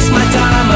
waste my time.